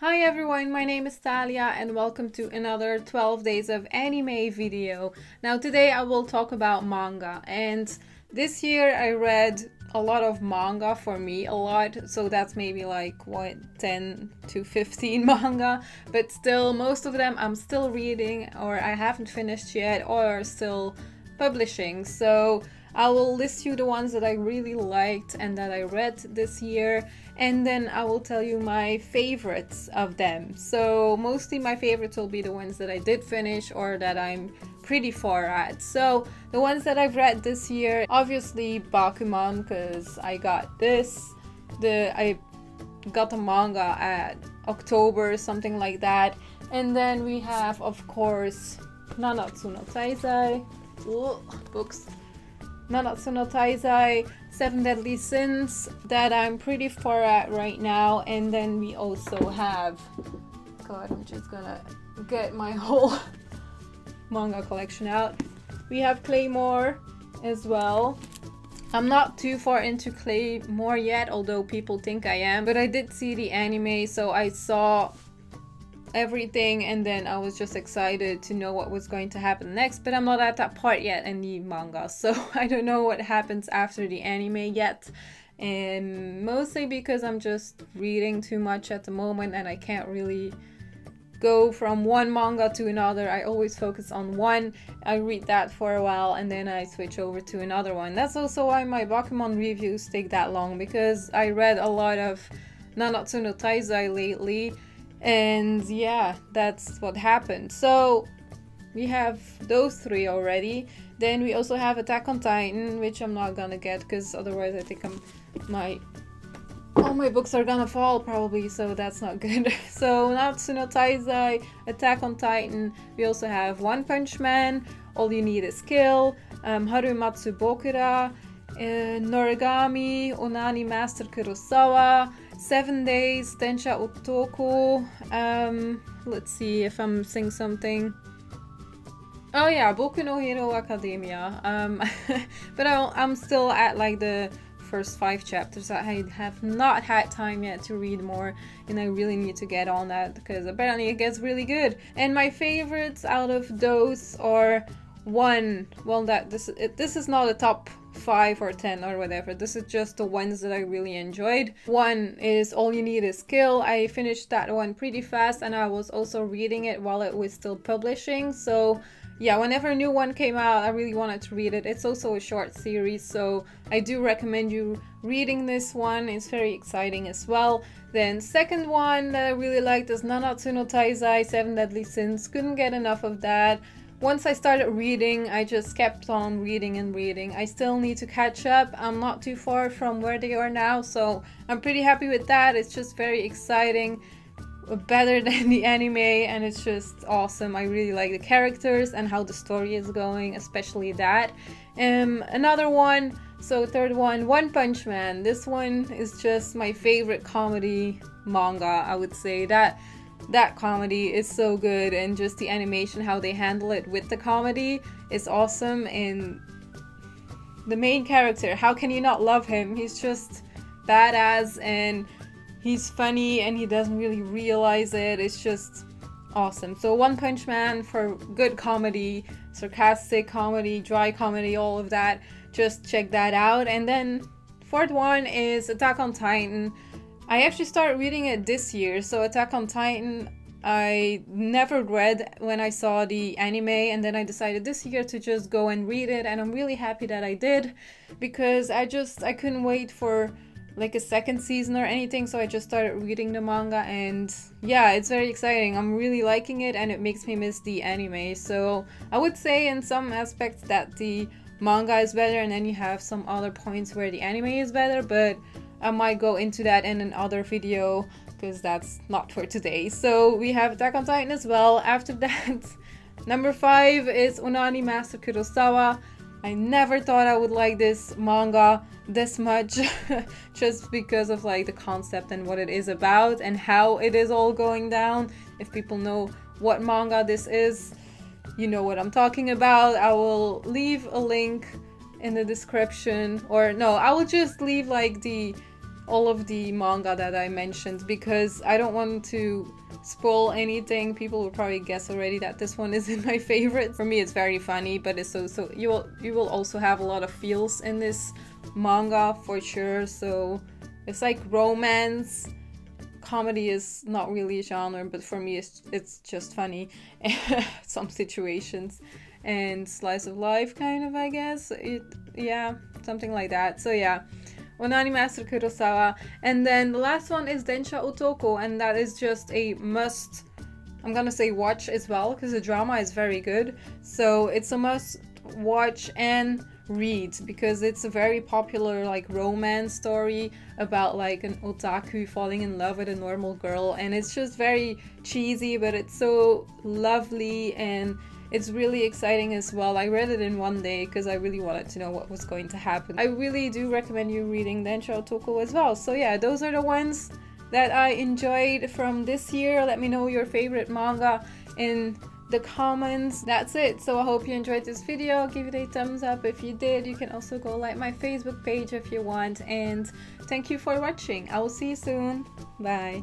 Hi everyone, my name is Thalia and welcome to another 12 days of anime video. Now today I will talk about manga and this year I read a lot of manga for me, a lot, so that's maybe like what 10 to 15 manga, but still most of them I'm still reading or I haven't finished yet or still publishing. So I will list you the ones that I really liked and that I read this year, and then I will tell you my favorites of them. So, mostly my favorites will be the ones that I did finish or that I'm pretty far at. So, the ones that I've read this year, obviously Bakuman, because I got this. The I got the manga at October, something like that. And then we have, of course, Nanatsu no Taizai. Ugh, books Nanatsu no Taizai, Seven Deadly Sins that I'm pretty far at right now. And then we also have, God, I'm just gonna get my whole manga collection out. We have Claymore as well. I'm not too far into Claymore yet, although people think I am, but I did see the anime, so I saw everything and then I was just excited to know what was going to happen next but I'm not at that part yet in the manga so I don't know what happens after the anime yet and mostly because I'm just reading too much at the moment and I can't really go from one manga to another. I always focus on one. I read that for a while and then I switch over to another one. That's also why my Bakuman reviews take that long because I read a lot of Nanatsu no Taizai lately and yeah, that's what happened. So we have those three already. Then we also have Attack on Titan, which I'm not gonna get because otherwise I think I'm my all my books are gonna fall probably, so that's not good. so Nanatsu no Taizai, Attack on Titan. We also have One Punch Man, All You Need Is Kill, um, Harumatsu Bokura, Noragami, Onani Master Kurosawa, Seven Days, Densha Otoko. Um, let's see if I'm saying something. Oh yeah, Boku no Hero Academia. Um, but i am still at like the first five chapters. I have not had time yet to read more, and I really need to get on that because apparently it gets really good. And my favorites out of those are one. Well, that this it, this is not a top 5 or 10 or whatever. This is just the ones that I really enjoyed. One is All You Need Is Kill. I finished that one pretty fast and I was also reading it while it was still publishing. So yeah, whenever a new one came out, I really wanted to read it. It's also a short series, so I do recommend you reading this one. It's very exciting as well. Then second one that I really liked is Nanatsu no Taizai, Seven Deadly Sins. Couldn't get enough of that once I started reading, I just kept on reading and reading. I still need to catch up. I'm not too far from where they are now, so I'm pretty happy with that. It's just very exciting, better than the anime, and it's just awesome. I really like the characters and how the story is going, especially that. Um, another one, so third one, One Punch Man. This one is just my favorite comedy manga, I would say. That that comedy is so good and just the animation how they handle it with the comedy is awesome. And the main character how can you not love him? He's just badass and he's funny and he doesn't really realize it. It's just awesome. So one punch man for good comedy sarcastic comedy dry comedy all of that just check that out. And then fourth one is attack on titan I actually started reading it this year. So Attack on Titan, I never read when I saw the anime, and then I decided this year to just go and read it, and I'm really happy that I did because I just I couldn't wait for like a second season or anything, so I just started reading the manga, and yeah, it's very exciting. I'm really liking it, and it makes me miss the anime. So I would say in some aspects that the manga is better, and then you have some other points where the anime is better, but I might go into that in another video because that's not for today. So we have Attack on Titan as well. After that, number five is Onani Master Kurosawa. I never thought I would like this manga this much just because of like the concept and what it is about and how it is all going down. If people know what manga this is, you know what I'm talking about. I will leave a link in the description or no, I will just leave like the all of the manga that I mentioned because I don't want to spoil anything. People will probably guess already that this one isn't my favorite. For me, it's very funny, but it's so so you will you will also have a lot of feels in this manga for sure. So it's like romance. Comedy is not really a genre, but for me, it's it's just funny. Some situations and slice of life, kind of, I guess. It yeah, something like that. So yeah. Onani Master Kurosawa. And then the last one is Densha Otoko, and that is just a must. I'm gonna say watch as well because the drama is very good. So it's a must watch and read because it's a very popular like romance story about like an otaku falling in love with a normal girl and it's just very cheesy but it's so lovely and it's really exciting as well. I read it in one day because I really wanted to know what was going to happen. I really do recommend you reading Densha Otoko as well. So yeah, those are the ones that I enjoyed from this year. Let me know your favorite manga in the comments. That's it. So I hope you enjoyed this video. Give it a thumbs up if you did. You can also go like my Facebook page if you want. And thank you for watching. I will see you soon. Bye.